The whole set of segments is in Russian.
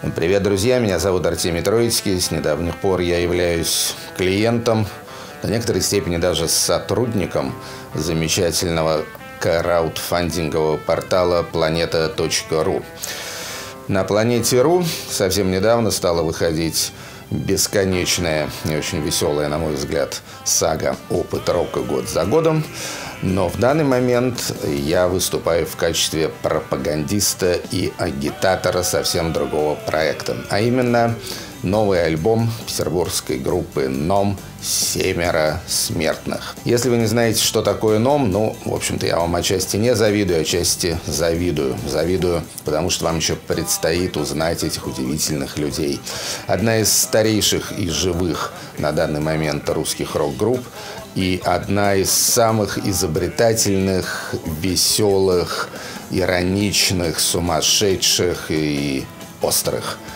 Привет, друзья! Меня зовут Артемий Троицкий. С недавних пор я являюсь клиентом, до некоторой степени даже сотрудником замечательного краудфандингового портала planeta.ru. На планете.ру совсем недавно стала выходить бесконечная и очень веселая, на мой взгляд, сага «Опыт рока год за годом». Но в данный момент я выступаю в качестве пропагандиста и агитатора совсем другого проекта. А именно новый альбом петербургской группы «Ном» «Семеро смертных». Если вы не знаете, что такое «Ном», ну, в общем-то, я вам отчасти не завидую, отчасти завидую. Завидую, потому что вам еще предстоит узнать этих удивительных людей. Одна из старейших и живых на данный момент русских рок-групп и одна из самых изобретательных, веселых, ироничных, сумасшедших и острых –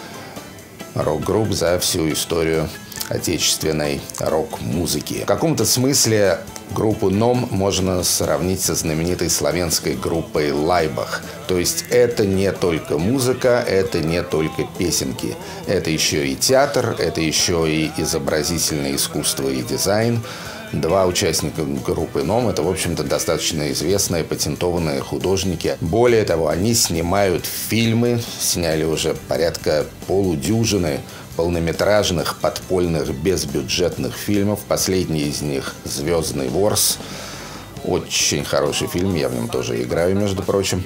рок-групп за всю историю отечественной рок-музыки. В каком-то смысле группу «Ном» можно сравнить со знаменитой славянской группой «Лайбах». То есть это не только музыка, это не только песенки. Это еще и театр, это еще и изобразительное искусство и дизайн – Два участника группы НОМ – это, в общем-то, достаточно известные патентованные художники. Более того, они снимают фильмы, сняли уже порядка полудюжины полнометражных, подпольных, безбюджетных фильмов. Последний из них «Звездный ворс». Очень хороший фильм, я в нем тоже играю, между прочим.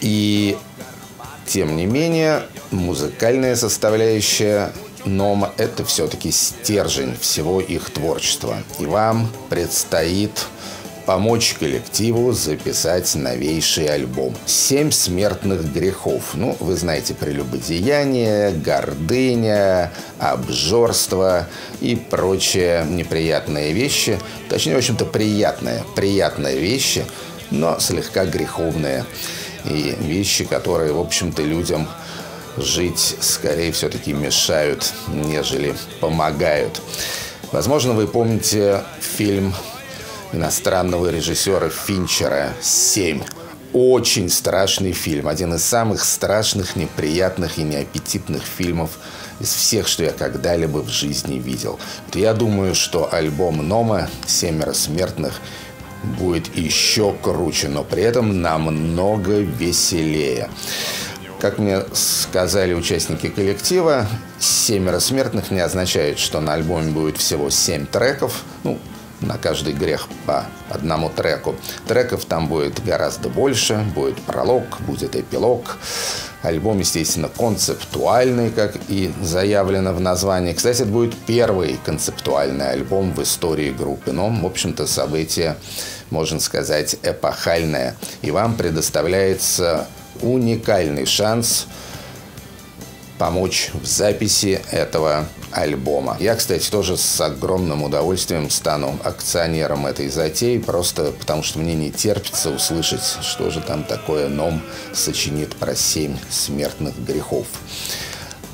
И тем не менее, музыкальная составляющая но это все-таки стержень всего их творчества. И вам предстоит помочь коллективу записать новейший альбом. «Семь смертных грехов». Ну, вы знаете, прелюбодеяние, гордыня, обжорство и прочие неприятные вещи. Точнее, в общем-то, приятные, приятные вещи, но слегка греховные. И вещи, которые, в общем-то, людям жить скорее все-таки мешают, нежели помогают. Возможно, вы помните фильм иностранного режиссера Финчера «Семь». Очень страшный фильм. Один из самых страшных, неприятных и неаппетитных фильмов из всех, что я когда-либо в жизни видел. Я думаю, что альбом Нома «Семеро смертных» будет еще круче, но при этом намного веселее. Как мне сказали участники коллектива, «Семеро смертных» не означает, что на альбоме будет всего семь треков. Ну, на каждый грех по одному треку. Треков там будет гораздо больше. Будет пролог, будет эпилог. Альбом, естественно, концептуальный, как и заявлено в названии. Кстати, это будет первый концептуальный альбом в истории группы. Но, в общем-то, событие, можно сказать, эпохальное. И вам предоставляется уникальный шанс помочь в записи этого альбома. Я, кстати, тоже с огромным удовольствием стану акционером этой затеи, просто потому что мне не терпится услышать, что же там такое Ном сочинит про семь смертных грехов.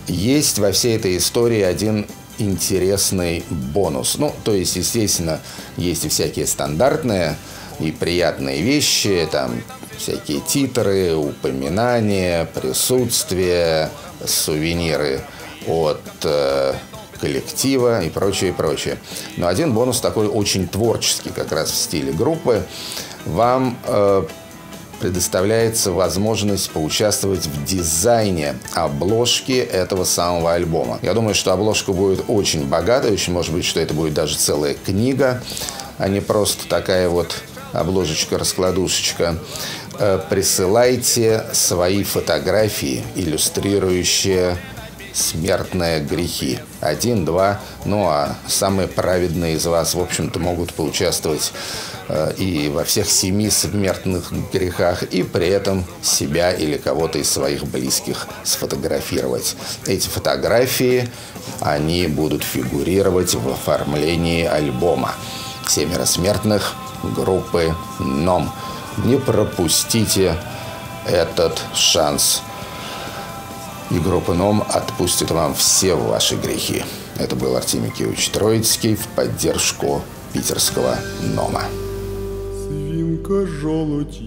Есть во всей этой истории один интересный бонус. Ну, то есть, естественно, есть и всякие стандартные и приятные вещи, там всякие титры, упоминания, присутствие, сувениры от э, коллектива и прочее, прочее. Но один бонус такой очень творческий, как раз в стиле группы. Вам э, предоставляется возможность поучаствовать в дизайне обложки этого самого альбома. Я думаю, что обложка будет очень богатой, очень может быть, что это будет даже целая книга, а не просто такая вот обложечка-раскладушечка. Э, присылайте свои фотографии, иллюстрирующие смертные грехи. Один, два. Ну а самые праведные из вас, в общем-то, могут поучаствовать э, и во всех семи смертных грехах, и при этом себя или кого-то из своих близких сфотографировать. Эти фотографии, они будут фигурировать в оформлении альбома «Семеро смертных» группы «Ном». Не пропустите этот шанс. И группа НОМ отпустит вам все ваши грехи. Это был Артемий Киевич Троицкий в поддержку питерского НОМа. Свинка желудь